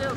六